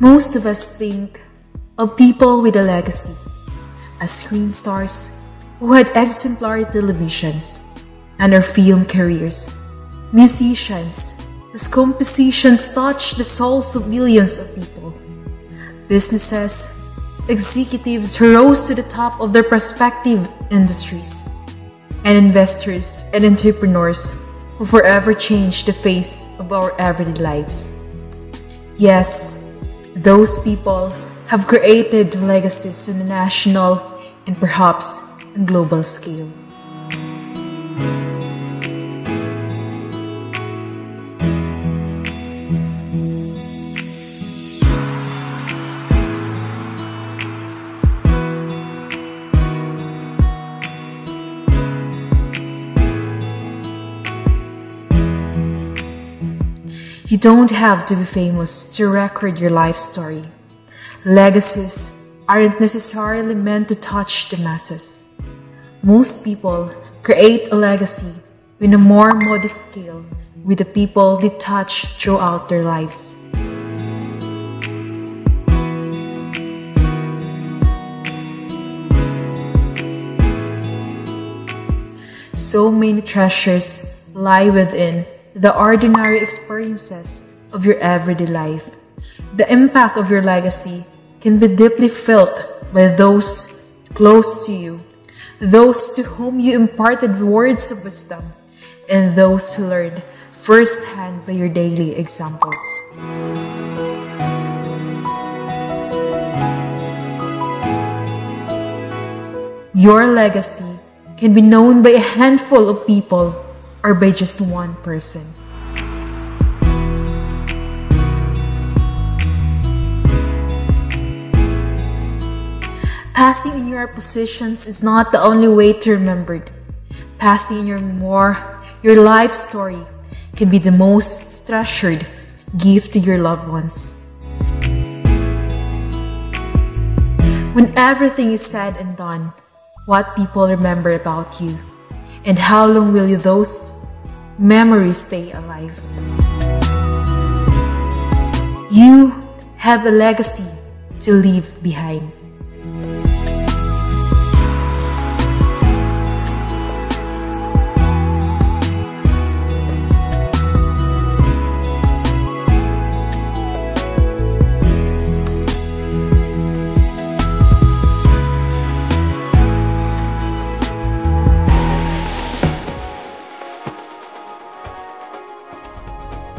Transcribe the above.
Most of us think of people with a legacy as screen stars who had exemplary televisions and our film careers, musicians whose compositions touched the souls of millions of people, businesses, executives who rose to the top of their respective industries, and investors and entrepreneurs who forever changed the face of our everyday lives. Yes, those people have created legacies on a national and perhaps global scale. You don't have to be famous to record your life story. Legacies aren't necessarily meant to touch the masses. Most people create a legacy in a more modest scale with the people they touch throughout their lives. So many treasures lie within the ordinary experiences of your everyday life. The impact of your legacy can be deeply felt by those close to you, those to whom you imparted words of wisdom, and those who learned firsthand by your daily examples. Your legacy can be known by a handful of people or by just one person. Passing in your positions is not the only way to remember. Passing in your memoir, your life story, can be the most treasured gift to your loved ones. When everything is said and done, what people remember about you and how long will those memories stay alive? You have a legacy to leave behind.